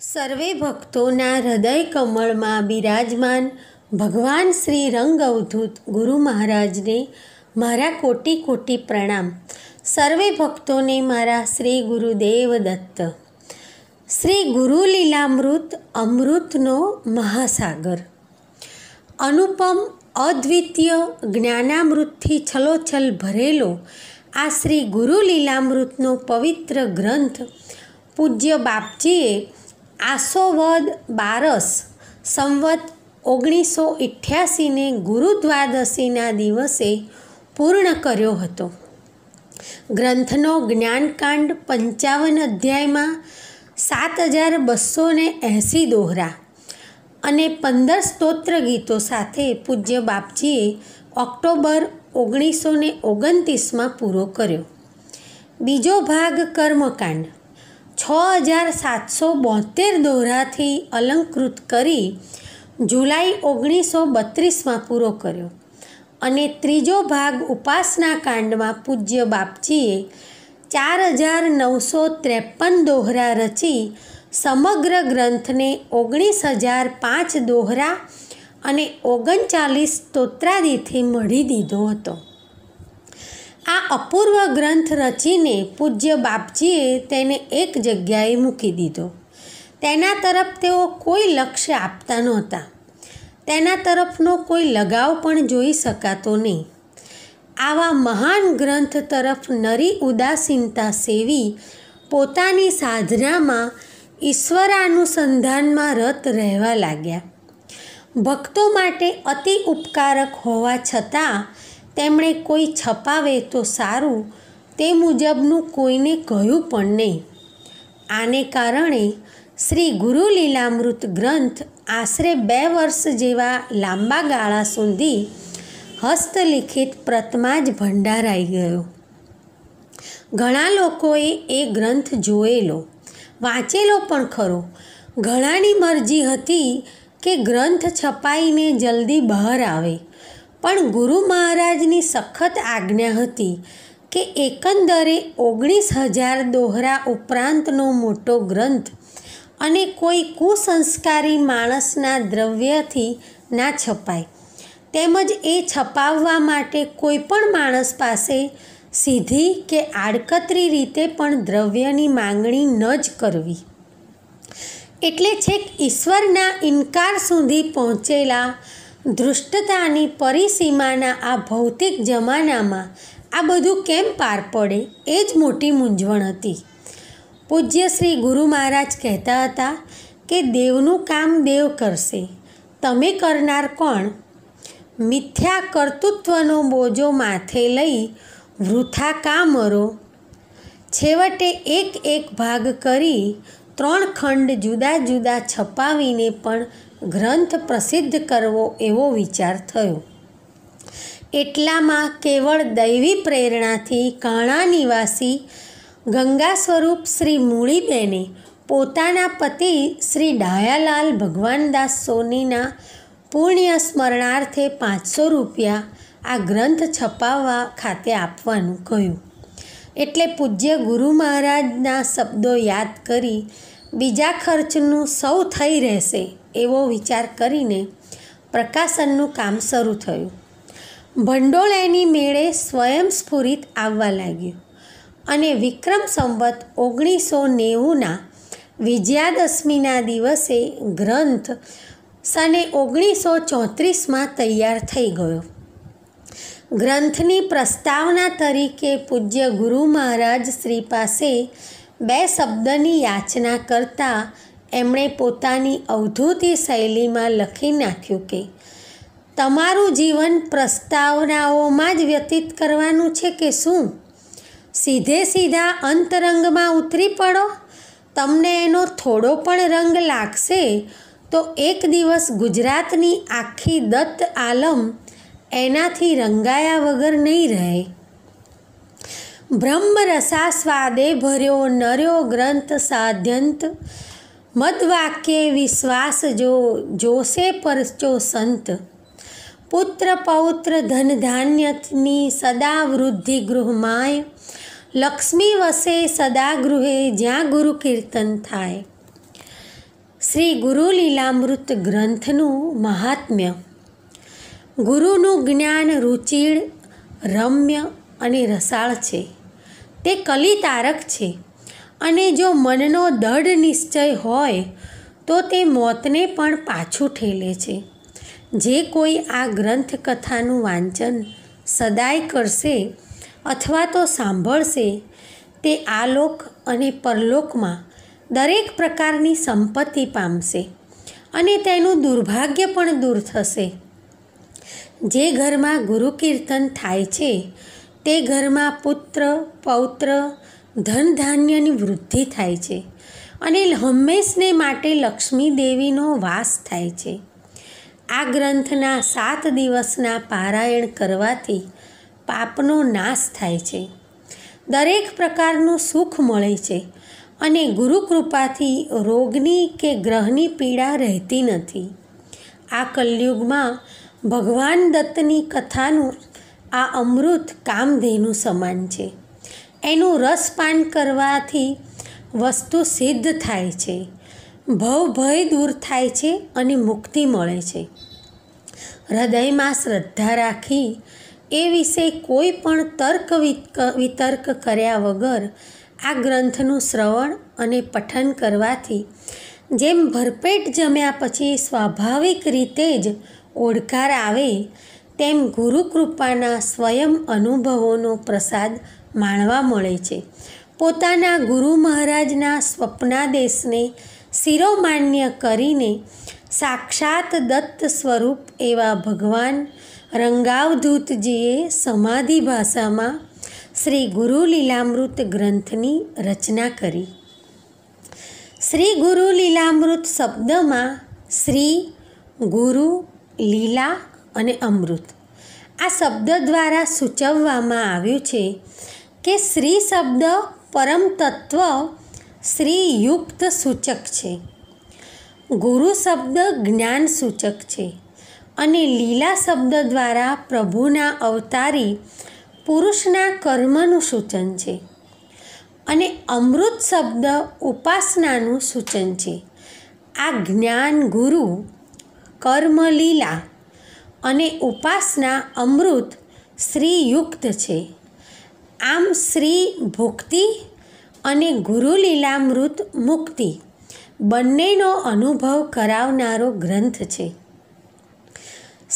સર્વે ભક્તોના હૃદય કમળમાં બિરાજમાન ભગવાન શ્રી રંગ અવધૂત ગુરુ મહારાજને મારા કોટી કોટી પ્રણામ. સર્વે ભક્તોને મારા શ્રી ગુરુદેવ દત્ત. શ્રી ગુરુ લીલામૃત અમૃતનો મહાસાગર. અનુપમ અદ્વિતીય જ્ઞાનામૃતથી છલોછલ ભરેલો આ શ્રી ગુરુ લીલામૃતનો પવિત્ર ગ્રંથ પૂજ્ય બાપજીએ આસોવદ બારસ સંવત ઓગણીસો ઇઠ્યાસીને ગુરુ દ્વાદશીના દિવસે પૂર્ણ કર્યો હતો. ગ્રંથનો જ્ઞાનકાંડ પંચાવન અધ્યાયમાં સાત હજાર બસો ને એંસી દોહરા અને પંદર સ્તોત્ર ગીતો સાથે પૂજ્ય બાપજીએ ઓક્ટોબર ઓગણીસો ને ઓગણત્રીસમાં પૂરો કર્યો. બીજો ભાગ કર્મકાંડ. છ હજાર સાતસો બોતેર દોરાથી અલંકૃત કરી જુલાઈ ઓગણીસો બત્રીસમાં પૂરો કર્યો. અને ત્રીજો ભાગ ઉપાસના કાંડમાં પૂજ્ય બાપજીએ ચાર હજાર નવસો ત્રેપન દોહરા રચી સમગ્ર ગ્રંથને ઓગણીસ હજાર પાંચ દોહરા અને ઓગણચાલીસ સ્તોત્રાદિથી મળી દીધો હતો. આ અપૂર્વ ગ્રંથ રચીને પૂજ્ય બાપજીએ તેને એક જગ્યાએ મૂકી દીધો. તેના તરફ તેઓ કોઈ લક્ષ્ય આપતા નહોતા. તેના તરફનો કોઈ લગાવ પણ જોઈ શકાતો નહીં. આવા મહાન ગ્રંથ તરફ નરી ઉદાસીનતા સેવી પોતાની સાધનામાં ઈશ્વરાનુસંધાનમાં રત રહેવા લાગ્યા. ભક્તો માટે અતિ ઉપકારક હોવા છતાં તેમણે કોઈ છપાવે તો સારું તે મુજબનું કોઈને કહ્યું પણ નહીં. આને કારણે શ્રી ગુરુ લીલામૃત ગ્રંથ આશરે બે વર્ષ જેવા લાંબા ગાળા સુધી હસ્તલિખિત પ્રતમાં જ ભંડારાઈ ગયો. ઘણા લોકોએ એ ગ્રંથ જોયેલો, વાંચેલો પણ ખરો. ઘણાની મરજી હતી કે ગ્રંથ છપાઈને જલ્દી બહાર આવે. પણ ગુરુ મહારાજની સખત આજ્ઞા હતી કે એકંદરે ઓગણીસ હજાર દોહરા ઉપરાંતનો મોટો ગ્રંથ અને કોઈ કુસંસ્કારી માણસના દ્રવ્યથી ના છપાય. તેમજ એ છપાવવા માટે કોઈ પણ માણસ પાસે સીધી કે આડકતરી રીતે પણ દ્રવ્યની માંગણી ન જ કરવી. એટલે છેક ઈશ્વરના ઇનકાર સુધી પહોંચેલા ધૃષ્ટતાની પરિસીમાના આ ભૌતિક જમાનામાં આ બધું કેમ પાર પડે એ જ મોટી મૂંઝવણ હતી. પૂજ્ય શ્રી ગુરુ મહારાજ કહેતા હતા કે દેવનું કામ દેવ કરશે, તમે કરનાર કોણ? મિથ્યા કર્તૃત્વનો બોજો માથે લઈ વૃથા કામરો છેવટે એક એક ભાગ કરી ત્રણ ખંડ જુદા જુદા છપાવીને પણ ગ્રંથ પ્રસિદ્ધ કરવો એવો વિચાર થયો. એટલામાં કેવળ દૈવી પ્રેરણાથી કાણા નિવાસી ગંગા સ્વરૂપ શ્રી મૂળીબેને પોતાના પતિ શ્રી ડાયાલાલ ભગવાનદાસ સોનીના પુણ્ય સ્મરણાર્થે પાંચસો રૂપિયા આ ગ્રંથ છપાવવા ખાતે આપવાનું કહ્યું. એટલે પૂજ્ય ગુરુ મહારાજના શબ્દો યાદ કરી બીજા ખર્ચનું સૌ થઈ રહેશે એવો વિચાર કરીને પ્રકાશનનું કામ શરૂ થયું. ભંડોળ એની મેળે સ્વયંસ્ફુરિત આવવા લાગ્યું અને વિક્રમ સંવત ઓગણીસો નેવુંના વિજયાદશમીના દિવસે ગ્રંથ સને ઓગણીસો ચોત્રીસમાં તૈયાર થઈ ગયો. ગ્રંથની પ્રસ્તાવના તરીકે પૂજ્ય ગુરુ મહારાજ શ્રી પાસે બે શબ્દની યાચના કરતાં એમણે પોતાની અવધૂતી શૈલીમાં લખી નાખ્યું કે, તમારું જીવન પ્રસ્તાવનાઓમાં જ વ્યતીત કરવાનું છે કે શું? સીધે સીધા અંતરંગમાં ઉતરી પડો? તમને એનો થોડો પણ રંગ લાગશે? તો એક દિવસ ગુજરાતની આખી દત્ત આલમ એનાથી રંગાયા વગર નહીં રહે. બ્રહ્મ રસાસ્વાદે ભર્યો નર્યો ગ્રંથ સાધ્યંત. મદવાક્યે વિશ્વાસ જો, જોશે પરચો સંત. પુત્ર પૌત્ર ધન ધાન્યની સદા વૃદ્ધિ ગૃહમાય લક્ષ્મી વસે સદા ગૃહે જ્યાં ગુરુ કીર્તન થાય. શ્રી ગુરુ લીલામૃત ગ્રંથનું મહાત્મ્ય. ગુરુનું જ્ઞાન રુચિળ રમ્ય અને રસાળ છે. તે કલિતારક છે. અને જો મનનો દૃઢ નિશ્ચય હોય, તો તે મોતને પણ પાછું ઠેલે છે. જે કોઈ આ ગ્રંથકથાનું વાંચન સદાય કરશે અથવા તો સાંભળશે, તે આલોક અને પરલોકમાં દરેક પ્રકારની સંપત્તિ પામશે અને તેનું દુર્ભાગ્ય પણ દૂર થશે. જે ઘરમાં ગુરુ કીર્તન થાય છે તે ઘરમાં પુત્ર, પૌત્ર, ધન ધાન્યની વૃદ્ધિ થાય છે અને હંમેશને માટે લક્ષ્મી દેવીનો વાસ થાય છે. આ ગ્રંથના સાત દિવસના પારાયણ કરવાથી પાપનો નાશ થાય છે. દરેક પ્રકારનું સુખ મળે છે અને ગુરુકૃપાથી રોગની કે ગ્રહની પીડા રહેતી નથી. આ કલયુગમાં ભગવાન દત્તની કથાનું આ અમૃત કામધેનુ સમાન છે. એનું રસપાન કરવાથી વસ્તુ સિદ્ધ થાય છે. ભવ ભય દૂર થાય છે અને મુક્તિ મળે છે. હૃદયમાં શ્રદ્ધા રાખી એ વિશે કોઈ પણ તર્ક વિતર્ક કર્યા વગર આ ગ્રંથનું શ્રવણ અને પઠન કરવાથી જેમ ભરપેટ જમ્યા પછી સ્વાભાવિક રીતે જ ઓળખાર આવે તેમ ગુરુકૃપાના સ્વયં અનુભવોનો પ્રસાદ માણવા મળે છે. પોતાના ગુરુ મહારાજના સ્વપ્નાદેશને શિરોમાન્ય કરીને સાક્ષાત દત્ત સ્વરૂપ એવા ભગવાન રંગાવધૂતજીએ સમાધિ ભાષામાં શ્રી ગુરુ લીલામૃત ગ્રંથની રચના કરી. શ્રી ગુરુ લીલામૃત શબ્દમાં શ્રી ગુરુ લીલા અને અમૃત. આ શબ્દ દ્વારા સૂચવવામાં આવ્યું છે કે શ્રી શબ્દ પરમ તત્વ શ્રીયુક્ત સૂચક છે. ગુરુ શબ્દ જ્ઞાન સૂચક છે અને લીલા શબ્દ દ્વારા પ્રભુના અવતારી પુરુષના કર્મનું સૂચન છે અને અમૃત શબ્દ ઉપાસનાનું સૂચન છે. આ જ્ઞાન ગુરુ કર્મ લીલા અને ઉપાસના અમૃત શ્રીયુક્ત છે. આમ શ્રી ભુક્તિ અને ગુરુલીલામૃત મુક્તિ બંનેનો અનુભવ કરાવનારો ગ્રંથ છે.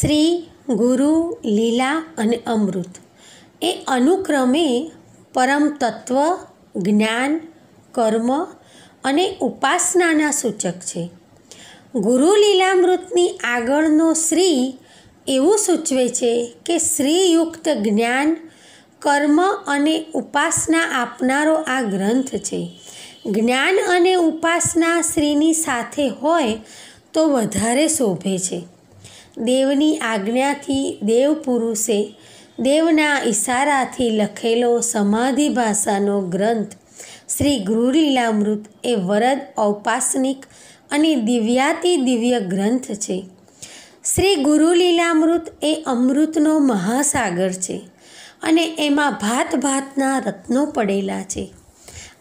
શ્રી, ગુરુ, લીલા અને અમૃત એ અનુક્રમે પરમ તત્વ, જ્ઞાન, કર્મ અને ઉપાસનાના સૂચક છે. ગુરુ લીલામૃતની આગળનો શ્રી એવું સૂચવે છે કે શ્રીયુક્ત જ્ઞાન, કર્મ અને ઉપાસના આપનારો આ ગ્રંથ છે. જ્ઞાન અને ઉપાસના શ્રીની સાથે હોય તો વધારે શોભે છે. દેવની આજ્ઞાથી દેવ પુરુષે દેવના ઈશારાથી લખેલો સમાધિ ભાષાનો ગ્રંથ શ્રી ગુરુલીલામૃત એ વરદ ઔપાસનિક અને દિવ્યાતિ દિવ્ય ગ્રંથ છે. શ્રી ગુરુલીલામૃત એ અમૃતનો મહાસાગર છે અને એમાં ભાત ભાતના રત્નો પડેલા છે.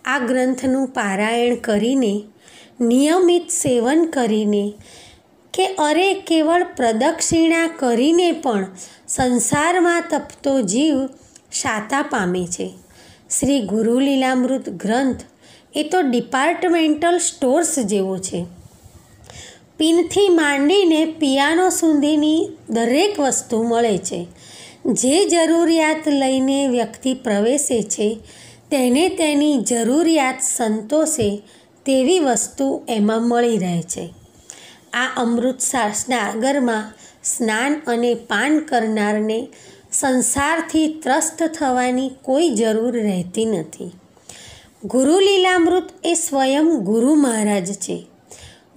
આ ગ્રંથનું પારાયણ કરીને, નિયમિત સેવન કરીને કે અરે કેવળ પ્રદક્ષિણા કરીને પણ સંસારમાં તપતો જીવ શાતા પામે છે. શ્રી ગુરુ લીલામૃત ગ્રંથ એ તો ડિપાર્ટમેન્ટલ સ્ટોર્સ જેવો છે. પિનથી માંડીને પિયાનો સુધીની દરેક વસ્તુ મળે છે. જે જરૂરિયાત લઈને વ્યક્તિ પ્રવેશે છે, તેને તેની જરૂરિયાત સંતોષે તેવી વસ્તુ એમાં મળી રહે છે. આ અમૃત સાગરમાં સ્નાન અને પાન કરનારને સંસારથી ત્રસ્ત થવાની કોઈ જરૂર રહેતી નથી. ગુરુ લીલામૃત એ સ્વયં ગુરુ મહારાજ છે.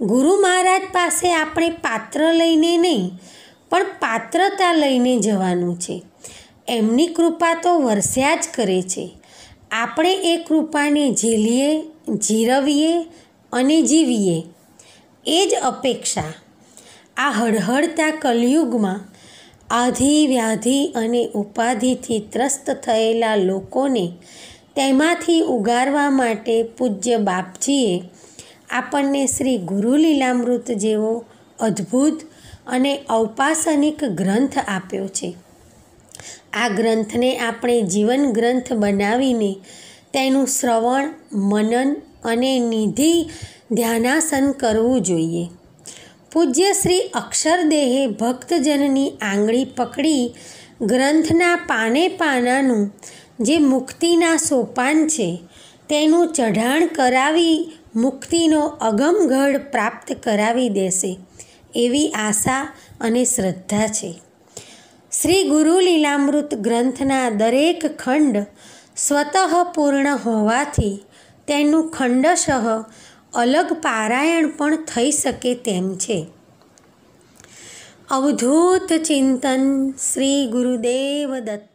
ગુરુ મહારાજ પાસે આપણે પાત્ર લઈને નહીં, પણ પાત્રતા લઈને જવાનું છે. એમની કૃપા તો વરસ્યા જ કરે છે. આપણે એ કૃપાને ઝીલીએ જીરવીએ અને જીવીએ. એ જ અપેક્ષા. આ હળહળતા કલયુગમાં આધિ વ્યાધિ અને ઉપાધિથી ત્રસ્ત થયેલા લોકોને તેમાંથી ઉગારવા માટે પૂજ્ય બાપજીએ આપણને શ્રી ગુરુ લીલામૃત જેવો અદ્ભુત અને ઔપાસનિક ગ્રંથ આપ્યો છે. આ ગ્રંથને આપણે જીવન ગ્રંથ બનાવીને તેનું શ્રવણ, મનન અને નિધિ ધ્યાનાસન કરવું જોઈએ. પૂજ્ય શ્રી અક્ષરદેહે ભક્તજનની આંગળી પકડી ગ્રંથના પાને પાનાનું જે મુક્તિના સોપાન છે તેનું ચઢાણ કરાવી મુક્તિનો અગમગઢ પ્રાપ્ત કરાવી દેશે એવી આશા અને શ્રદ્ધા છે. શ્રી ગુરુ લીલામૃત ગ્રંથના દરેક ખંડ સ્વતઃ પૂર્ણ હોવાથી તેનું ખંડશઃ અલગ પારાયણ પણ થઈ શકે તેમ છે. અવધૂત ચિંતન શ્રી ગુરુદેવ દત્ત